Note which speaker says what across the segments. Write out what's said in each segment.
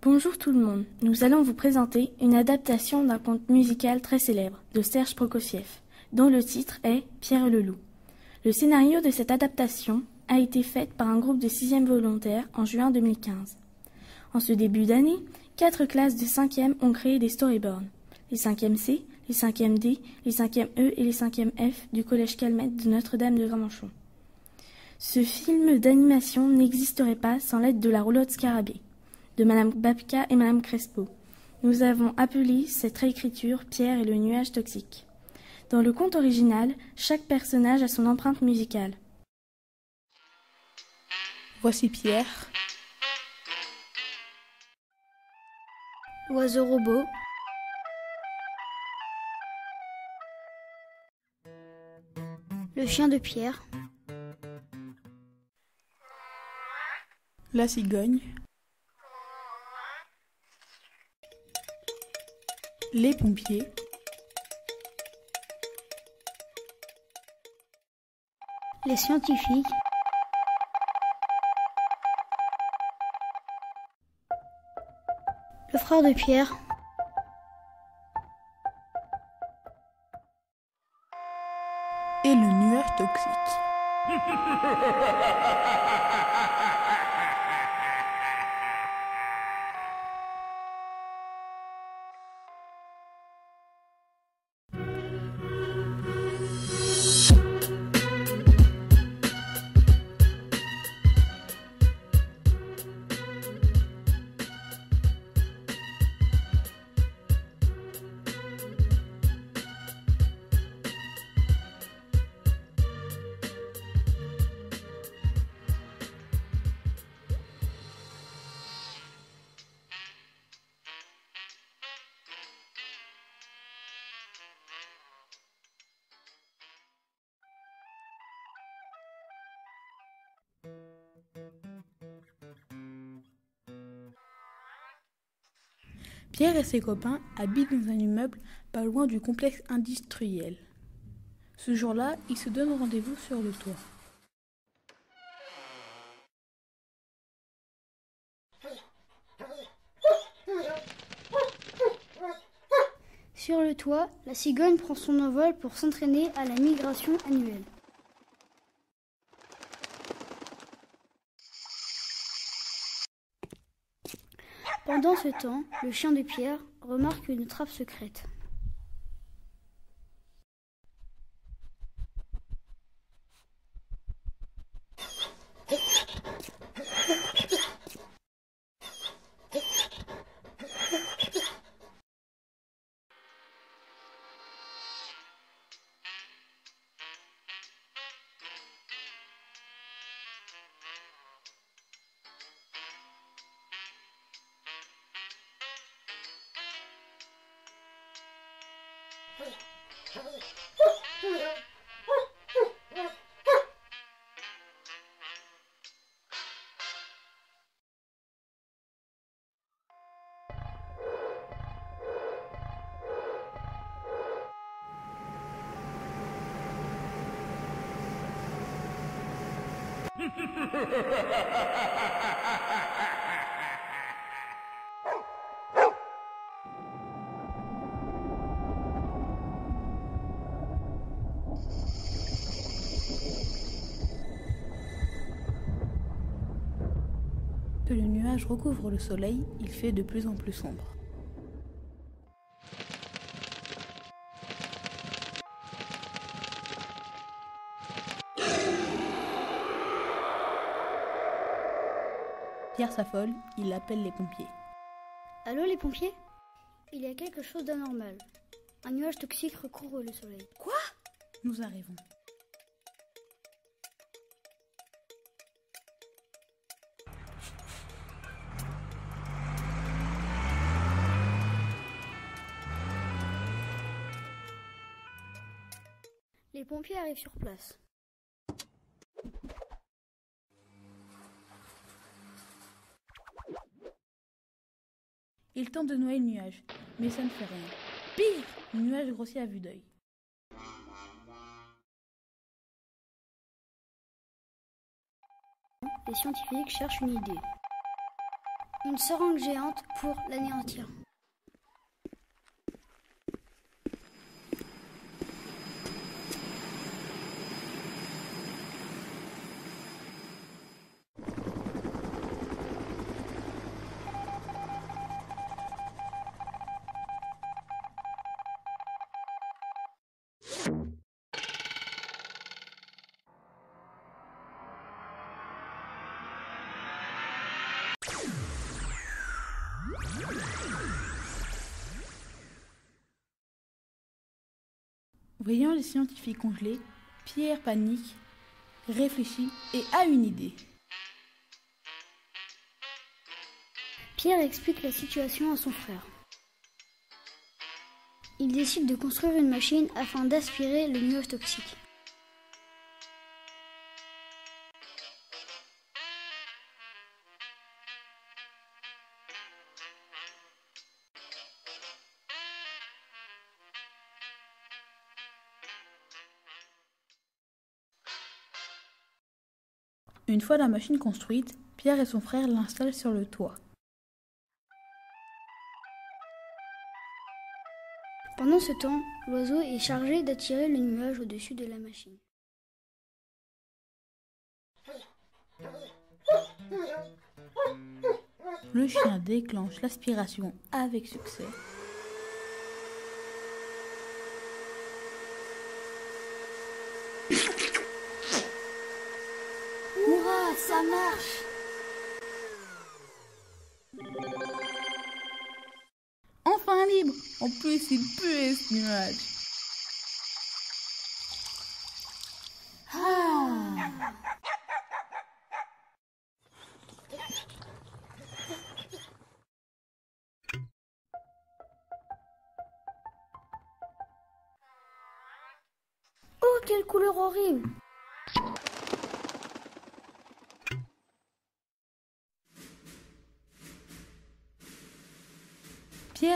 Speaker 1: Bonjour tout le monde, nous allons vous présenter une adaptation d'un conte musical très célèbre de Serge Prokofiev, dont le titre est Pierre le loup. Le scénario de cette adaptation a été fait par un groupe de 6e volontaires en juin 2015. En ce début d'année, quatre classes de 5e ont créé des storyboards. Les 5e C, les 5e D, les 5e E et les 5e F du collège Calmette de Notre-Dame de Gramanchon. Ce film d'animation n'existerait pas sans l'aide de la roulotte Scarabée de Madame Babka et Madame Crespo. Nous avons appelé cette réécriture Pierre et le nuage toxique. Dans le conte original, chaque personnage a son empreinte musicale.
Speaker 2: Voici Pierre.
Speaker 3: Oiseau robot. Le chien de Pierre.
Speaker 2: La cigogne. Les pompiers,
Speaker 3: les scientifiques, le frère de Pierre,
Speaker 2: et le nuage toxique. Pierre et ses copains habitent dans un immeuble pas loin du complexe industriel. Ce jour-là, ils se donnent rendez-vous sur le toit.
Speaker 3: Sur le toit, la cigogne prend son envol pour s'entraîner à la migration annuelle. Pendant ce temps, le chien de Pierre remarque une trappe secrète.
Speaker 2: Que le nuage recouvre le soleil, il fait de plus en plus sombre. Pierre s'affole, il appelle les pompiers.
Speaker 3: Allô les pompiers? Il y a quelque chose d'anormal. Un nuage toxique recouvre le soleil.
Speaker 2: Quoi? Nous arrivons.
Speaker 3: Les pompiers arrivent sur place.
Speaker 2: Il tente de noyer le nuage, mais ça ne fait rien. Pire, le nuage grossit à vue d'œil.
Speaker 3: Les scientifiques cherchent une idée. Une seringue géante pour l'anéantir.
Speaker 2: Voyant les scientifiques congelés, Pierre panique, réfléchit et a une idée.
Speaker 3: Pierre explique la situation à son frère. Il décide de construire une machine afin d'aspirer le nuage toxique.
Speaker 2: Une fois la machine construite, Pierre et son frère l'installent sur le toit.
Speaker 3: Pendant ce temps, l'oiseau est chargé d'attirer le nuage au-dessus de la machine.
Speaker 2: Le chien déclenche l'aspiration avec succès.
Speaker 3: Hurrah, ça marche
Speaker 2: En plus, il pue ce nuage.
Speaker 3: Oh, quelle couleur horrible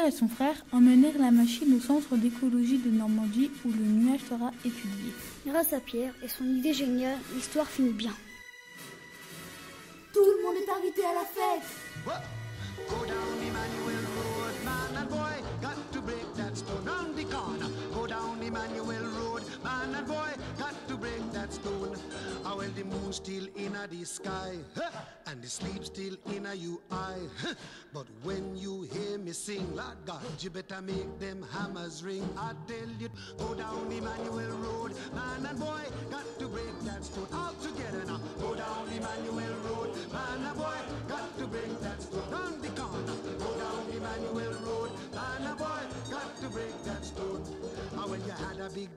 Speaker 2: Et son frère emmenèrent la machine au centre d'écologie de Normandie où le nuage sera étudié.
Speaker 3: Grâce à Pierre et son idée géniale, l'histoire finit bien.
Speaker 1: Tout le monde est invité à la fête
Speaker 4: Go Ah well, the moon still in the sky, and the sleep still in a you eye. But when you hear me sing, Lord God, you better make them hammers ring. I tell you, go down Emmanuel Road, man and boy, got to break that stone. All together now, go down Emmanuel Road, man and boy, got to break that stone. Round the corner, go down Emmanuel Road, man and boy, got to break that stone. Ah well, you had a big